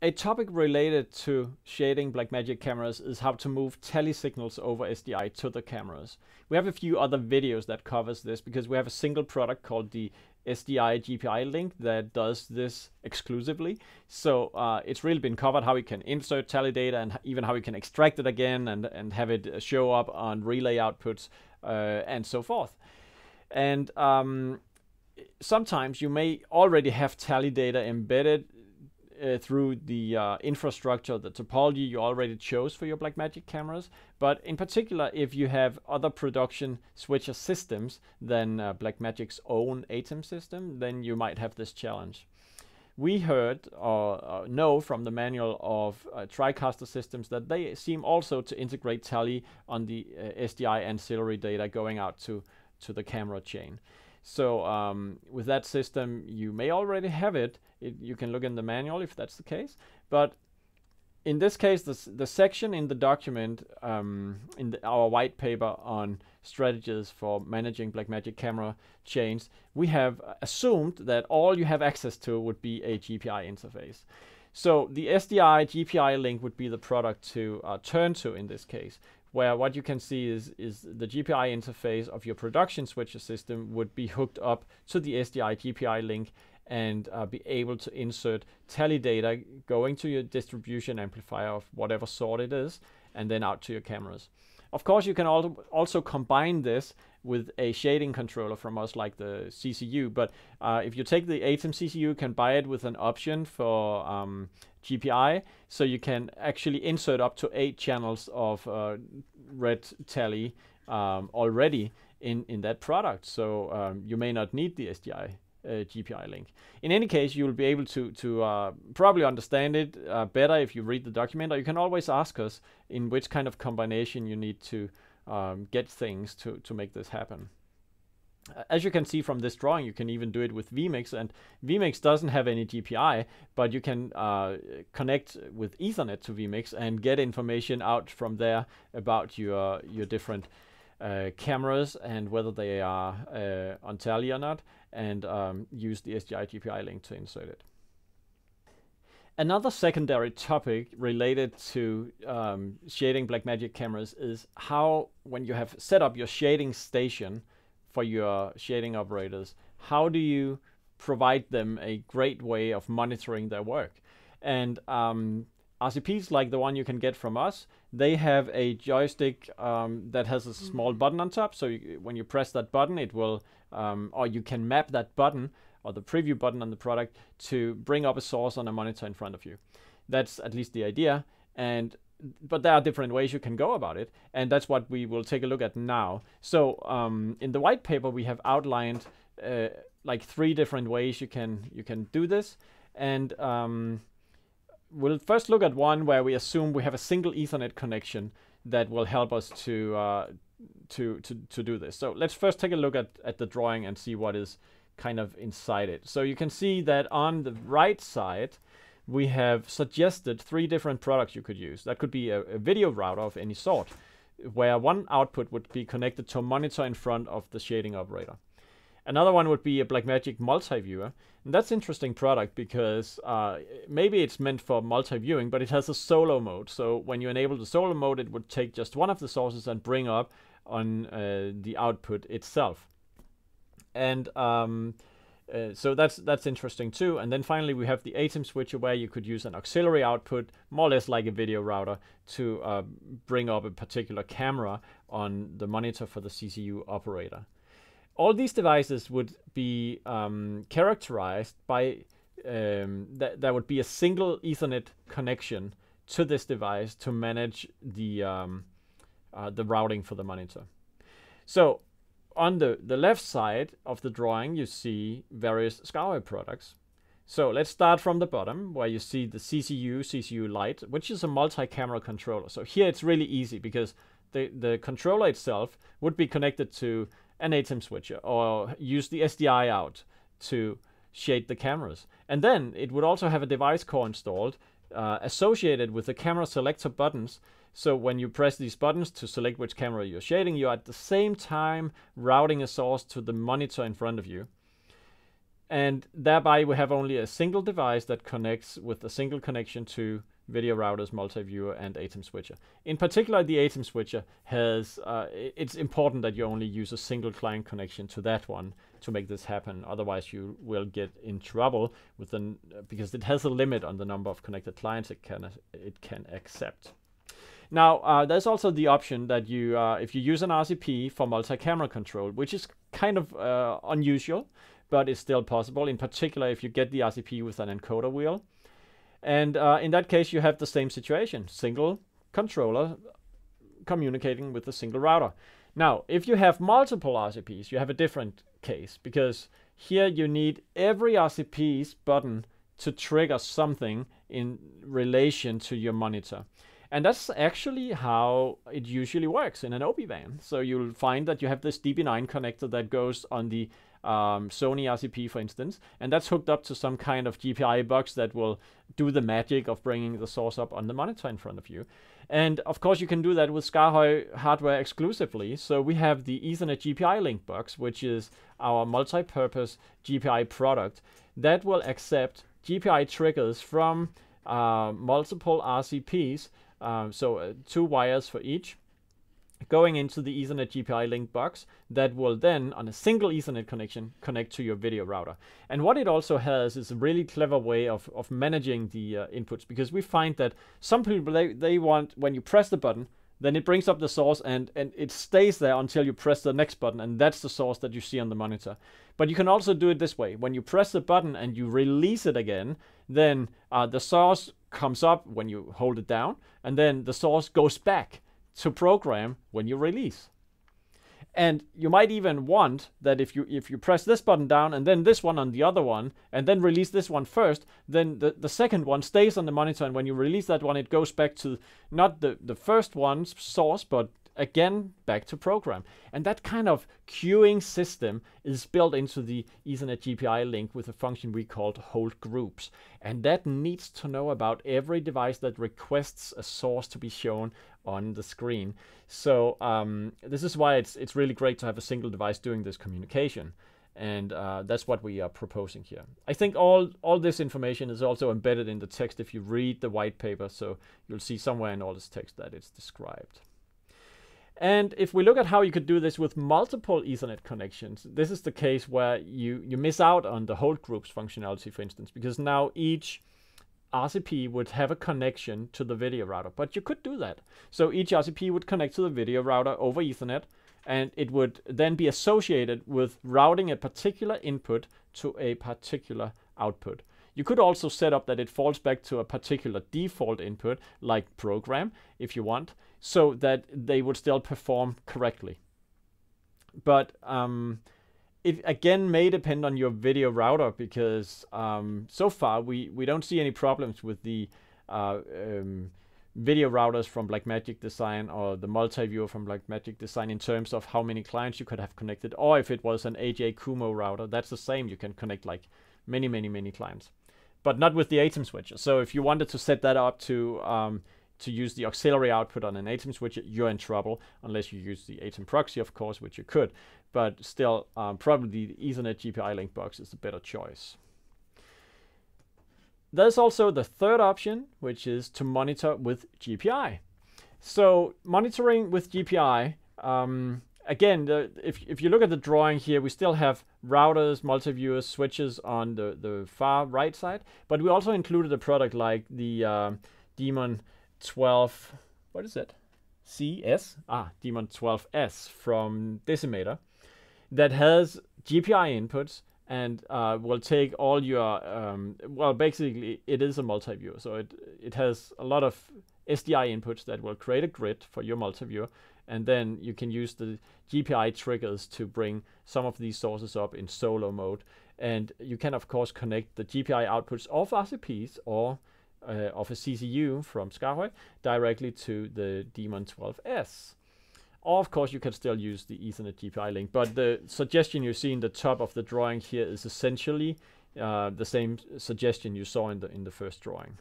a topic related to shading Blackmagic cameras is how to move tally signals over SDI to the cameras. We have a few other videos that covers this because we have a single product called the SDI GPI link that does this exclusively. So uh, it's really been covered how we can insert tally data and even how we can extract it again and, and have it show up on relay outputs uh, and so forth. And um, sometimes you may already have tally data embedded uh, through the uh, infrastructure, the topology you already chose for your Blackmagic cameras. But in particular, if you have other production switcher systems than uh, Blackmagic's own ATEM system, then you might have this challenge. We heard or know from the manual of uh, TriCaster systems that they seem also to integrate tally on the uh, SDI ancillary data going out to, to the camera chain. So um, with that system, you may already have it. it. You can look in the manual if that's the case. But in this case, the, the section in the document, um, in the, our white paper on strategies for managing Blackmagic camera chains, we have assumed that all you have access to would be a GPI interface. So the SDI GPI link would be the product to uh, turn to in this case where what you can see is, is the GPI interface of your production switcher system would be hooked up to the SDI GPI link and uh, be able to insert tally data going to your distribution amplifier of whatever sort it is and then out to your cameras. Of course, you can also also combine this with a shading controller from us like the CCU, but uh, if you take the ATEM CCU, you can buy it with an option for um, GPI, so you can actually insert up to eight channels of uh, red tally um, already in, in that product. So um, you may not need the SDI uh, GPI link. In any case, you will be able to, to uh, probably understand it uh, better if you read the document, or you can always ask us in which kind of combination you need to um, get things to, to make this happen as you can see from this drawing, you can even do it with vMix, and vMix doesn't have any GPI, but you can uh, connect with Ethernet to vMix and get information out from there about your your different uh, cameras and whether they are uh, on tally or not, and um, use the SDI GPI link to insert it. Another secondary topic related to um, shading Blackmagic cameras is how, when you have set up your shading station, for your shading operators, how do you provide them a great way of monitoring their work? And um, RCPs like the one you can get from us, they have a joystick um, that has a small mm-hmm. button on top. So you, when you press that button, it will, um, or you can map that button or the preview button on the product to bring up a source on a monitor in front of you. That's at least the idea. And but there are different ways you can go about it, and that's what we will take a look at now. So um, in the white paper, we have outlined uh, like three different ways you can you can do this, and um, we'll first look at one where we assume we have a single Ethernet connection that will help us to uh, to to to do this. So let's first take a look at at the drawing and see what is kind of inside it. So you can see that on the right side we have suggested three different products you could use. That could be a, a, video router of any sort, where one output would be connected to a monitor in front of the shading operator. Another one would be a Blackmagic multi-viewer. And that's interesting product because uh, maybe it's meant for multi-viewing, but it has a solo mode. So when you enable the solo mode, it would take just one of the sources and bring up on uh, the output itself. And um, uh, so that's that's interesting too. And then finally, we have the ATEM switcher where you could use an auxiliary output, more or less like a video router, to uh, bring up a particular camera on the monitor for the CCU operator. All these devices would be um, characterized by um, that there would be a single Ethernet connection to this device to manage the um, uh, the routing for the monitor. So on the, the left side of the drawing, you see various SKAARHOJ products. So let's start from the bottom where you see the CCU, CCU Lite, which is a multi-camera controller. So here it's really easy because the, the controller itself would be connected to an ATEM switcher or use the SDI out to shade the cameras. And then it would also have a device core installed uh, associated with the camera selector buttons so when you press these buttons to select which camera you're shading, you're at the same time routing a source to the monitor in front of you. and thereby we have only a single device that connects with a single connection to video routers, multi-viewer, and ATEM switcher. In particular, the ATEM switcher has, uh, it's important that you only use a single client connection to that one to make this happen. Otherwise, you will get in trouble with the, because it has a limit on the number of connected clients it can, it can accept. Now, uh, there's also the option that you, uh, if you use an RCP for multi-camera control, which is kind of uh, unusual, but it's still possible. In particular, if you get the RCP with an encoder wheel. And uh, in that case, you have the same situation, single controller communicating with a single router. Now, if you have multiple RCPs, you have a different case because here you need every RCP's button to trigger something in relation to your monitor. And that's actually how it usually works in an OB van. So you'll find that you have this DB9 connector that goes on the um, Sony RCP, for instance, and that's hooked up to some kind of GPI box that will do the magic of bringing the source up on the monitor in front of you. And of course, you can do that with SKAARHOJ hardware exclusively. So we have the Ethernet GPI link box, which is our multi-purpose GPI product that will accept GPI triggers from uh, multiple RCPs, um, so uh, two wires for each, going into the Ethernet GPI link box that will then, on a single Ethernet connection, connect to your video router. And what it also has is a really clever way of, of managing the uh, inputs because we find that some people, they, they want, when you press the button, then it brings up the source and, and it stays there until you press the next button and that's the source that you see on the monitor. But you can also do it this way. When you press the button and you release it again, then uh, the source comes up when you hold it down and then the source goes back to program when you release. And you might even want that if you if you press this button down and then this one on the other one and then release this one first, then the, the second one stays on the monitor and when you release that one it goes back to not the, the first one's source but again back to program. And that kind of queuing system is built into the Ethernet GPI link with a function we called hold groups. And that needs to know about every device that requests a source to be shown on the screen. So um, this is why it's, it's really great to have a single device doing this communication. And uh, that's what we are proposing here. I think all, all this information is also embedded in the text if you read the white paper. So you'll see somewhere in all this text that it's described. And if we look at how you could do this with multiple Ethernet connections, this is the case where you, you miss out on the hold groups functionality, for instance, because now each RCP would have a connection to the video router. But you could do that. So each RCP would connect to the video router over Ethernet, and it would then be associated with routing a particular input to a particular output. You could also set up that it falls back to a particular default input, like program, if you want, so that they would still perform correctly. But um, it again may depend on your video router because um, so far we, we don't see any problems with the uh, um, video routers from Blackmagic Design or the multi-viewer from Blackmagic Design in terms of how many clients you could have connected or if it was an AJA Kumo router. That's the same. You can connect like many many many clients but not with the ATEM switcher. So if you wanted to set that up to um, to use the auxiliary output on an ATEM switch, you're in trouble unless you use the ATEM proxy, of course, which you could. But still, um, probably the Ethernet GPI link box is the better choice. There's also the third option, which is to monitor with GPI. So monitoring with GPI, um, again, the, if, if you look at the drawing here, we still have routers, multi-viewers, switches on the, the far right side, but we also included a product like the uh, DMON 12, what is it? CS? Ah, DMON 12S from Decimator that has GPI inputs and uh, will take all your, um, well, basically it is a multi-viewer. So it, it has a lot of SDI inputs that will create a grid for your multi-viewer. And then you can use the GPI triggers to bring some of these sources up in solo mode. And you can, of course, connect the GPI outputs of RCPs or uh, of a CCU from SKAARHOJ directly to the DMON 12S. Or of course you can still use the Ethernet GPI link, but the suggestion you see in the top of the drawing here is essentially uh, the same suggestion you saw in the in the first drawing.